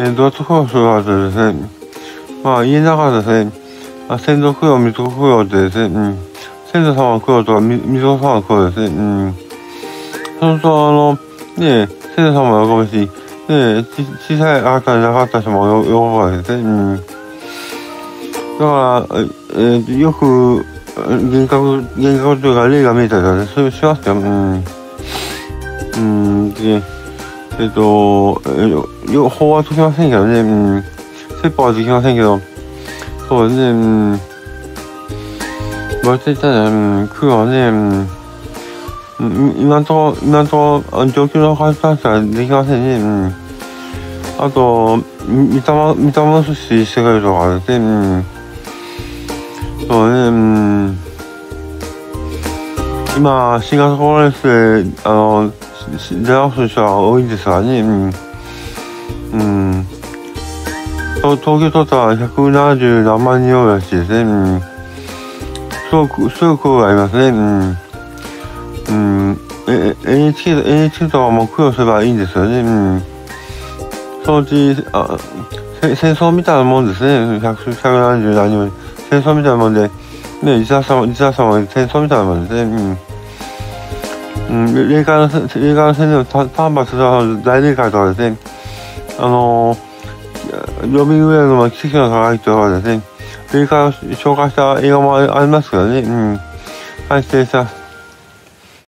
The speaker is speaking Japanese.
えー、ドアットクロスがあってですね、まあ、家の中でですね、まあ、先祖供養、水戸供養でですね、うん、先祖様の供養とか、水戸様の供養ですね、うん。そうすると、あの、ね、先祖様も喜ぶし、ね、ち小さい赤ちゃんなかった人も喜ぶわけですね、うん。だから、えー、よく、幻覚、幻覚というか、霊が見えたりとか、ね、そういうしますよ、うん。うん、で、えっ、と、えー、よ、法は解きませんけどね、うん。説法はできませんけど、そうですね、うん。割と言ったら、うん、空はね、うん。今のとこ、今のとこ、状況の開発はできませんね、うん。あと、見たま、見たま寿司してくれるとかですね、うん。そうね、うん。今、新型コロナウイルスで、あの、直す人は多いんですがね、うん。うん。東京都は170何万人おるらしいですね。うん。すごく、すごくありますね。うん。うん。え、NHK、NHK とかもう苦労すればいいんですよね。うん。そのうち、あ、戦争みたいなもんですね。170何人戦争みたいなもんで、ね、実はさも、実はさも戦争みたいなもんですね。うん。うん、霊界の、霊界の先生の丹波津田大霊界とかですね、あのー、読売上の奇跡の輝きとかですね、霊界を紹介した映画もありますけどね、うん。はい、失礼します。